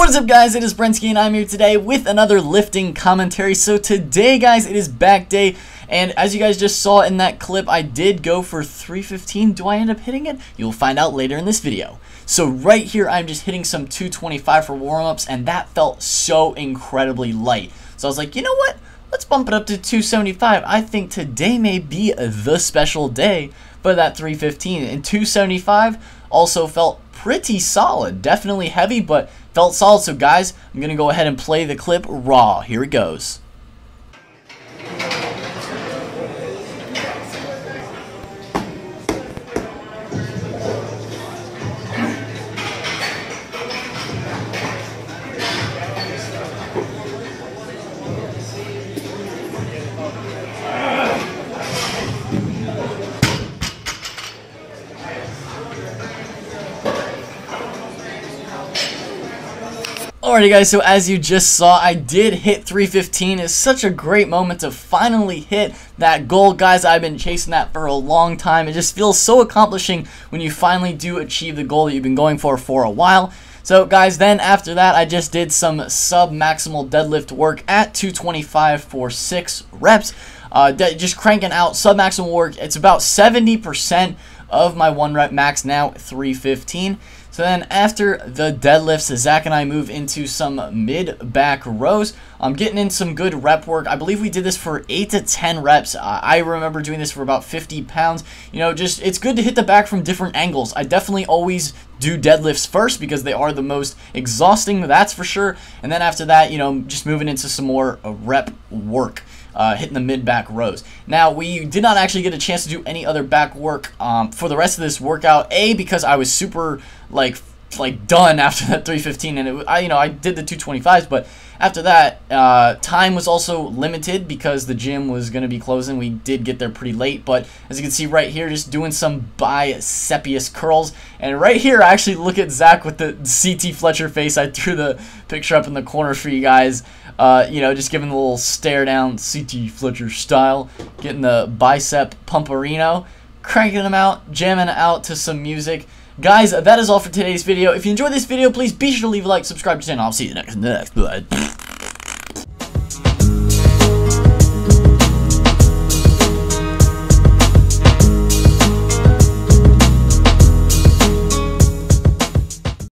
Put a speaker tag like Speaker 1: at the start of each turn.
Speaker 1: What's up guys, it is BrenSki and I'm here today with another lifting commentary. So today guys, it is back day and as you guys just saw in that clip, I did go for 315. Do I end up hitting it? You'll find out later in this video. So right here, I'm just hitting some 225 for warm-ups and that felt so incredibly light. So I was like, you know what? Let's bump it up to 275. I think today may be the special day for that 315 and 275 also felt pretty solid. Definitely heavy, but felt solid. So guys, I'm going to go ahead and play the clip raw. Here it goes. Alrighty guys, so as you just saw, I did hit 315. It's such a great moment to finally hit that goal. Guys, I've been chasing that for a long time. It just feels so accomplishing when you finally do achieve the goal that you've been going for for a while. So guys, then after that, I just did some sub-maximal deadlift work at 225 for 6 reps. Uh, just cranking out sub-maximal work. It's about 70% of my one rep max now, 315. So then after the deadlifts, Zach and I move into some mid-back rows. I'm getting in some good rep work. I believe we did this for 8 to 10 reps. I remember doing this for about 50 pounds. You know, just it's good to hit the back from different angles. I definitely always do deadlifts first because they are the most exhausting, that's for sure. And then after that, you know, just moving into some more rep work uh, hitting the mid-back rows. Now, we did not actually get a chance to do any other back work um, for the rest of this workout. A, because I was super, like, like done after that 315 and it, I you know I did the 225s but after that uh, time was also limited because the gym was going to be closing. We did get there pretty late but as you can see right here just doing some bicepious curls and right here I actually look at Zach with the CT Fletcher face. I threw the picture up in the corner for you guys. Uh, you know just giving the little stare down CT Fletcher style getting the bicep pumperino cranking them out jamming out to some music Guys, that is all for today's video. If you enjoyed this video, please be sure to leave a like, subscribe to the channel. I'll see you next, next.